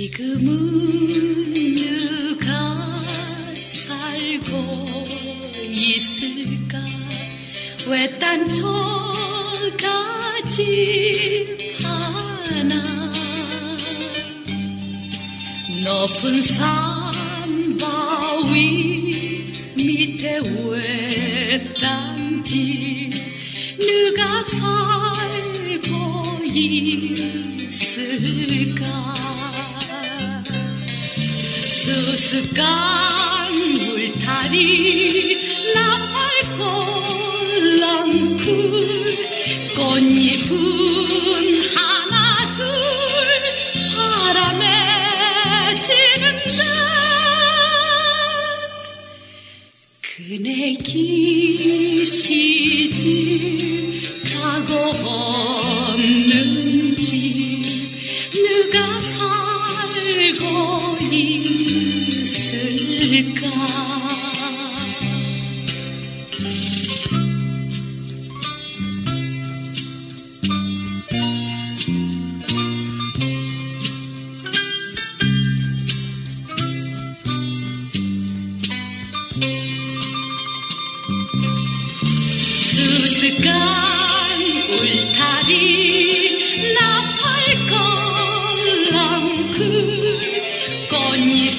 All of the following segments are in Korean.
지금은 누가 살고 있을까? 왜딴 저같이 하나 높은 산 바위 밑에 왜딴 집 누가 살고 있을까? 수수깡 울타리 나팔꽃 랑쿨 꽃잎은 하나 둘 바람에 지는다. 그네 기시집 가고 없는 집 누가 살고 있을까? 수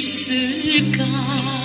思 을?